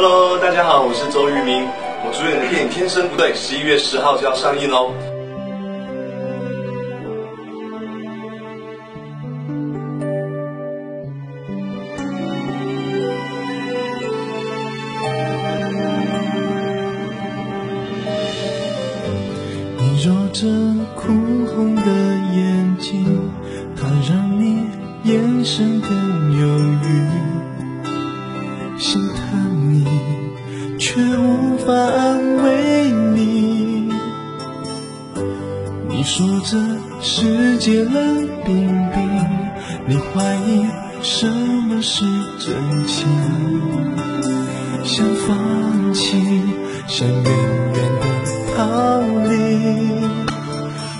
Hello，大家好，我是周渝民，我主演的电影《天生不对》十一月十号就要上映喽。你揉着哭红的眼睛，它让你眼神更忧郁。心疼你，却无法安慰你。你说这世界冷冰冰，你怀疑什么是真情，想放弃，想远远的逃离。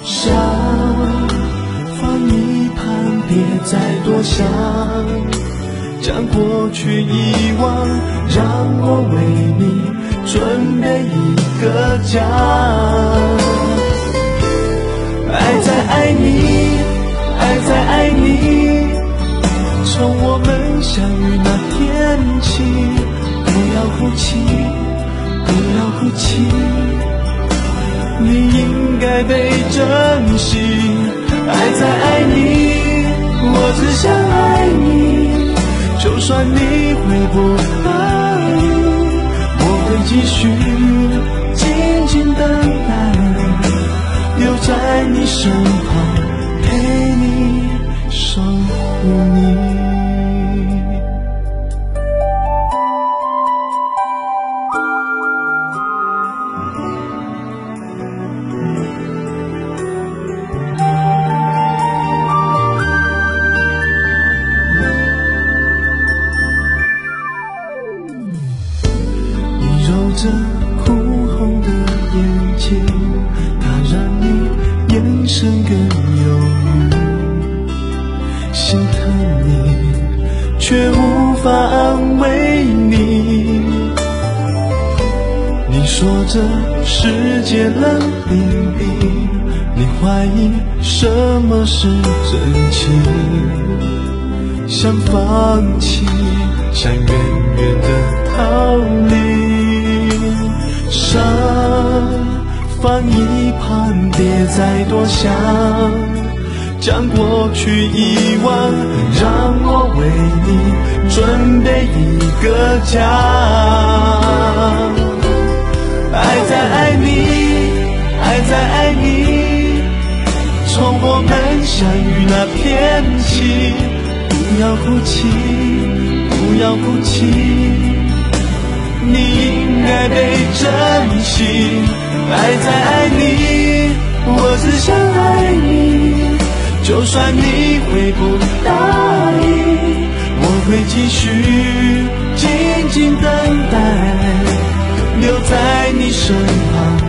想放一旁，别再多想。将过去遗忘，家。爱在爱你，爱在爱你，从我们相遇那天起，不要哭泣，不要哭泣，你应该被珍惜。爱在爱你，我只想爱你。就算你会不身旁，陪你守护你。你揉着哭红的眼睛，它让心疼你，却无法安慰你。你说这世界冷冰冰，你怀疑什么是真情，想放弃，想远远的逃离。伤放一旁，别再多想，将过去遗忘，让我为你准备一个家。爱在爱你，爱在爱你，从我们相遇那天起，不要哭泣，不要哭泣。你应该被珍惜，爱在爱你，我只想。就算你会不答应，我会继续静静等待，留在你身旁，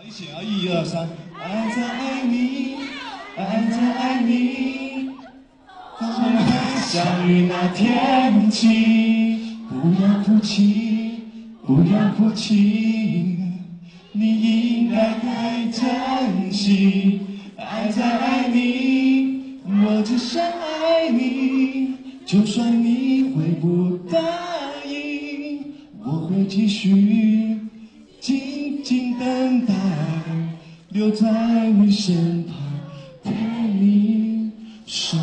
好，一起啊，一二三，爱在爱你，爱在爱你，相遇那天起，不要哭泣，不要哭泣，你应该该珍惜。爱在爱你，我只想爱你，就算你会不答应，我会继续。等待留在你身旁陪你守